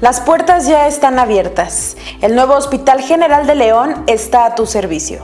Las puertas ya están abiertas. El nuevo Hospital General de León está a tu servicio.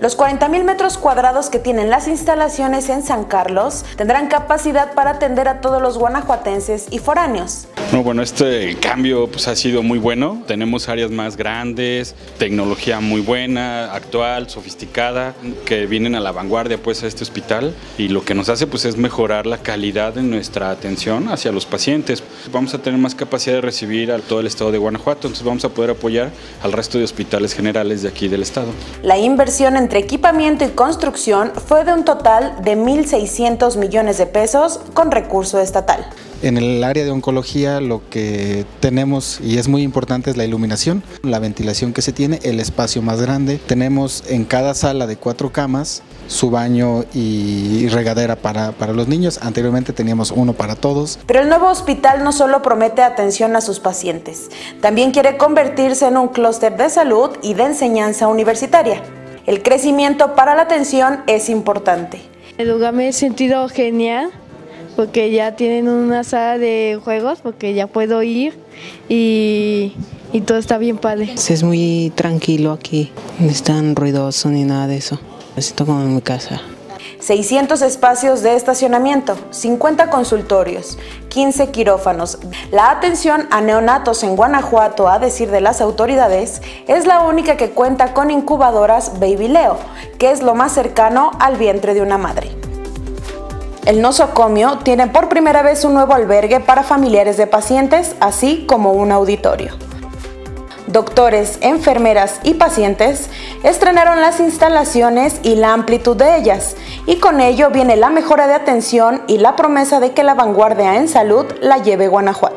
Los 40.000 metros cuadrados que tienen las instalaciones en San Carlos tendrán capacidad para atender a todos los guanajuatenses y foráneos. No, bueno, este cambio pues, ha sido muy bueno. Tenemos áreas más grandes, tecnología muy buena, actual, sofisticada, que vienen a la vanguardia pues, a este hospital y lo que nos hace pues, es mejorar la calidad de nuestra atención hacia los pacientes. Vamos a tener más capacidad de recibir a todo el estado de Guanajuato, entonces vamos a poder apoyar al resto de hospitales generales de aquí del estado. La inversión entre equipamiento y construcción fue de un total de 1.600 millones de pesos con recurso estatal. En el área de oncología lo que tenemos y es muy importante es la iluminación, la ventilación que se tiene, el espacio más grande. Tenemos en cada sala de cuatro camas su baño y regadera para, para, los niños. Anteriormente teníamos uno para todos. Pero el nuevo hospital no solo promete atención a sus pacientes, también quiere convertirse en un clúster de salud y de enseñanza universitaria. El crecimiento para la atención es importante. El lugar me he sentido genial porque ya tienen una sala de juegos, porque ya puedo ir y, y todo está bien padre. Es muy tranquilo aquí, no es tan ruidoso ni nada de eso. Me siento como en mi casa. 600 espacios de estacionamiento, 50 consultorios, 15 quirófanos. La atención a neonatos en Guanajuato, a decir de las autoridades, es la única que cuenta con incubadoras Baby Leo, que es lo más cercano al vientre de una madre. El nosocomio tiene por primera vez un nuevo albergue para familiares de pacientes, así como un auditorio. Doctores, enfermeras y pacientes estrenaron las instalaciones y la amplitud de ellas, y con ello viene la mejora de atención y la promesa de que la vanguardia en salud la lleve Guanajuato.